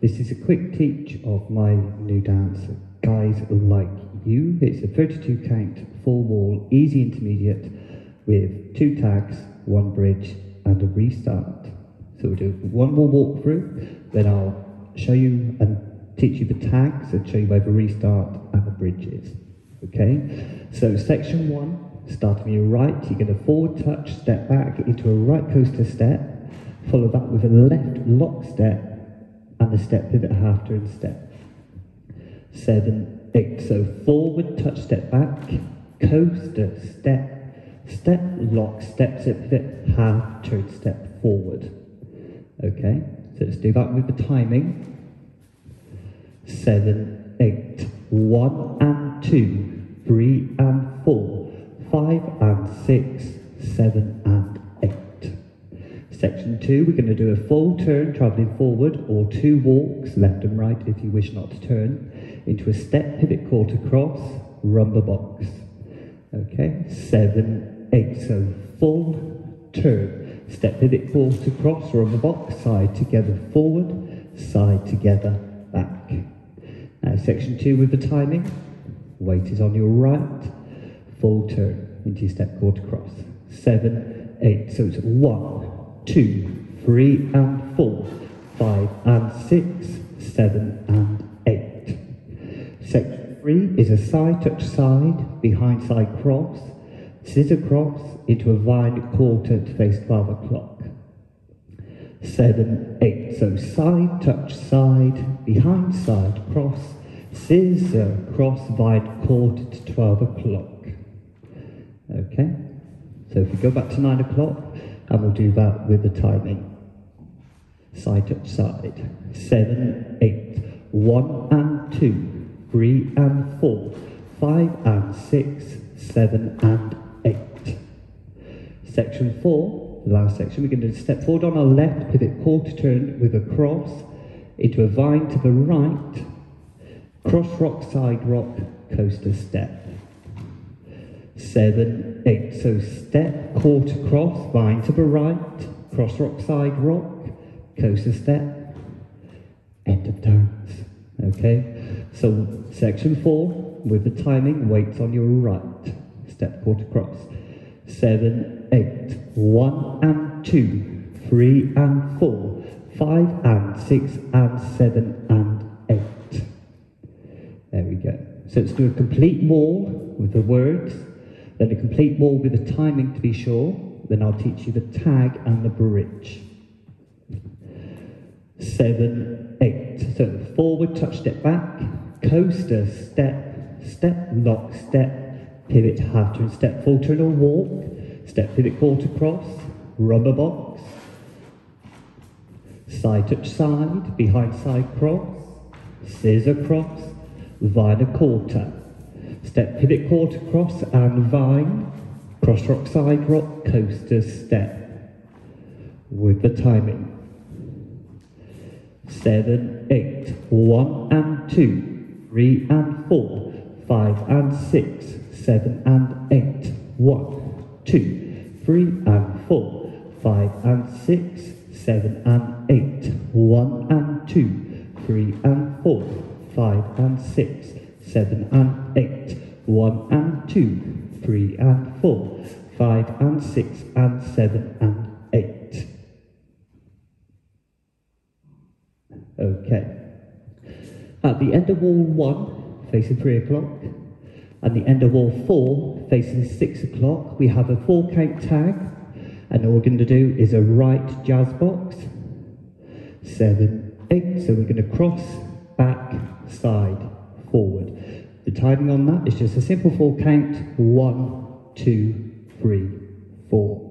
This is a quick teach of my new dance, Guys Like You. It's a 32 count, full wall, easy intermediate with two tags, one bridge and a restart. So we'll do one more walkthrough, then I'll show you and teach you the tags and show you where the restart and the bridge is. Okay? So section one, starting your right, you're going to forward touch, step back into a right coaster step, follow that with a left lock step and a step pivot half turn step. Seven, eight. So forward touch, step back, coaster, step, step, lock, step, step, pivot, half turn, step forward. Okay, so let's do that with the timing. Seven, eight, one and two, three and four, five and six, seven. Section two, we're going to do a full turn, travelling forward, or two walks, left and right if you wish not to turn, into a step pivot quarter cross, rumba box. Okay, seven, eight, so full turn. Step pivot quarter cross, rumba box, side together forward, side together back. Now section two with the timing. Weight is on your right. Full turn into your step quarter cross. Seven, eight. So it's one, two, three and four, five and six, seven and eight. Section three is a side touch side, behind side cross, scissor cross into a vine quarter to face 12 o'clock. Seven, eight. So side touch side, behind side cross, scissor cross vine quarter to 12 o'clock. Okay? So if we go back to nine o'clock, and we'll do that with the timing. Side to side. Seven, eight. One and two. Three and four. Five and six. Seven and eight. Section four, the last section, we're going to step forward on our left, pivot quarter turn with a cross into a vine to the right, cross rock, side rock, coaster step. Seven, eight. So step, quarter cross, vine to the right, cross rock, side rock, coaster step, end of dance. Okay? So section four, with the timing, weights on your right, step, quarter cross. Seven, eight. One and two, three and four, five and six and seven and eight. There we go. So let's do a complete wall with the words then a complete wall with the timing to be sure. Then I'll teach you the tag and the bridge. Seven, eight. So forward, touch, step back, coaster, step, step, lock, step, pivot, half turn, step, full turn or walk, step, pivot, quarter cross, rumba box, side touch side, behind side cross, scissor cross, vine a quarter, Step pivot quarter cross and vine. Cross rock side rock coaster step. With the timing. Seven, eight, one and two, three and four, five and six, seven and eight, one, two, three and four, five and six, seven and eight, one and two, three and four, five and six, seven and eight, one and two, three and four, five and six and seven and eight. Okay. At the end of wall one, facing three o'clock, and the end of wall four, facing six o'clock, we have a four count tag, and all we're going to do is a right jazz box, seven, eight. So we're going to cross, back, side, forward. The timing on that is just a simple four count, one, two, three, four.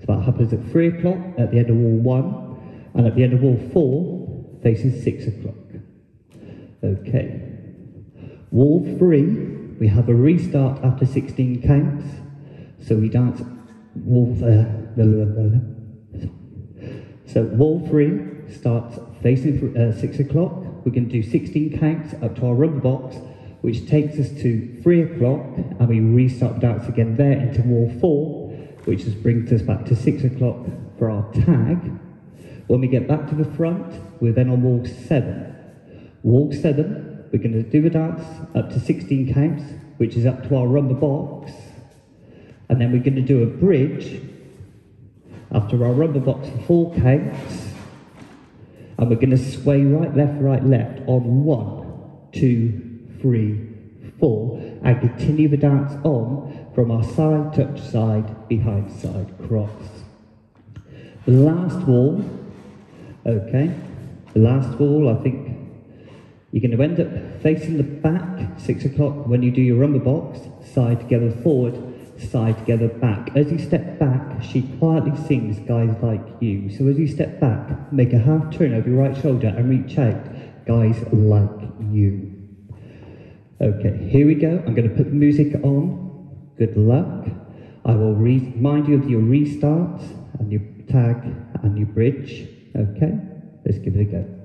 So that happens at three o'clock at the end of wall one, and at the end of wall four, facing six o'clock. Okay. Wall three, we have a restart after 16 counts. So we dance wall, uh, so wall three starts facing uh, six o'clock. We're going to do 16 counts up to our rumba box, which takes us to three o'clock, and we restart dance again there into wall four, which just brings us back to six o'clock for our tag. When we get back to the front, we're then on wall seven. Wall seven, we're going to do a dance up to 16 counts, which is up to our rumba box. And then we're going to do a bridge after our rumba box for four counts. And we're going to sway right, left, right, left on one, two, three, four, and continue the dance on from our side, touch, side, behind, side, cross. The last wall, okay, the last wall, I think you're going to end up facing the back, six o'clock, when you do your rumba box, side together forward, side together back. As you step back, she quietly sings Guys Like You. So as you step back, make a half turn over your right shoulder and reach out, Guys Like You. Okay, here we go. I'm going to put the music on. Good luck. I will remind you of your restart and your tag and your bridge. Okay, let's give it a go.